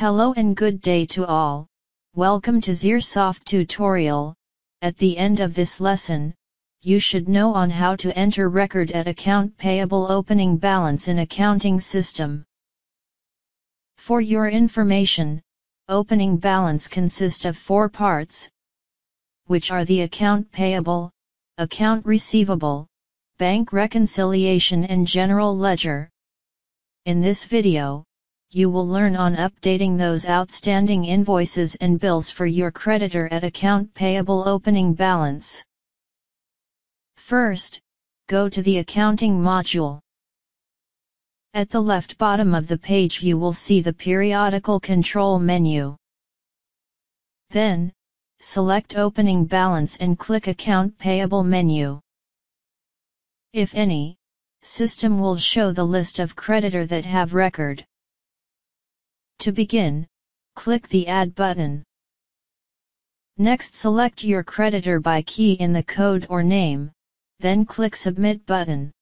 Hello and good day to all, welcome to XeerSoft tutorial, at the end of this lesson, you should know on how to enter record at account payable opening balance in accounting system. For your information, opening balance consists of four parts, which are the account payable, account receivable, bank reconciliation and general ledger. In this video, you will learn on updating those outstanding invoices and bills for your creditor at account payable opening balance. First, go to the accounting module. At the left bottom of the page you will see the periodical control menu. Then, select opening balance and click account payable menu. If any, system will show the list of creditor that have record. To begin, click the Add button. Next select your creditor by key in the code or name, then click Submit button.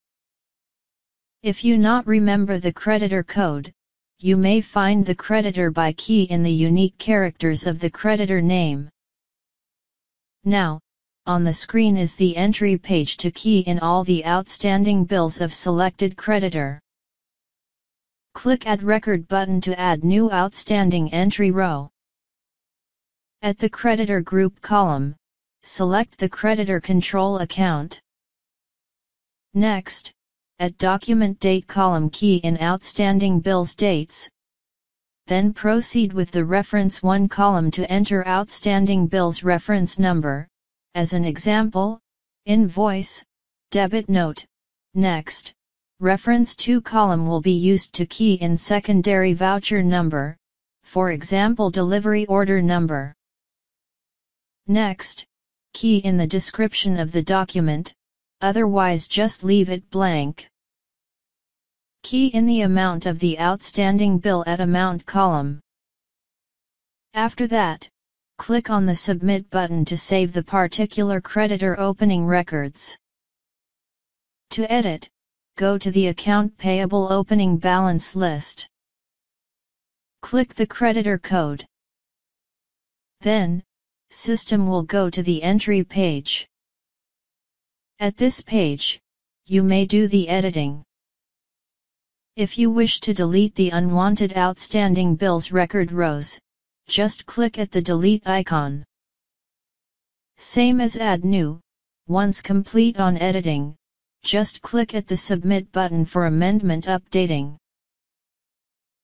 If you not remember the creditor code, you may find the creditor by key in the unique characters of the creditor name. Now, on the screen is the entry page to key in all the outstanding bills of selected creditor. Click Add Record button to add new outstanding entry row. At the creditor group column, select the creditor control account. Next, at document date column key in outstanding bills dates. Then proceed with the reference 1 column to enter outstanding bills reference number, as an example, invoice, debit note. Next, Reference 2 column will be used to key in secondary voucher number, for example delivery order number. Next, key in the description of the document, otherwise just leave it blank. Key in the amount of the outstanding bill at amount column. After that, click on the Submit button to save the particular creditor opening records. To edit, go to the account payable opening balance list. Click the creditor code. Then, system will go to the entry page. At this page, you may do the editing. If you wish to delete the unwanted outstanding bills record rows, just click at the delete icon. Same as add new, once complete on editing, just click at the Submit button for amendment updating.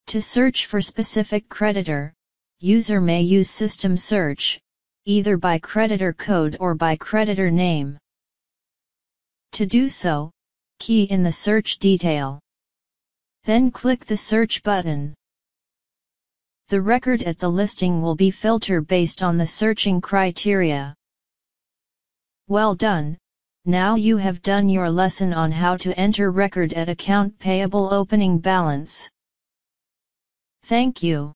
To search for specific creditor, user may use System Search, either by creditor code or by creditor name. To do so, key in the search detail. Then click the Search button. The record at the listing will be filtered based on the searching criteria. Well done, now you have done your lesson on how to enter record at account payable opening balance. Thank you.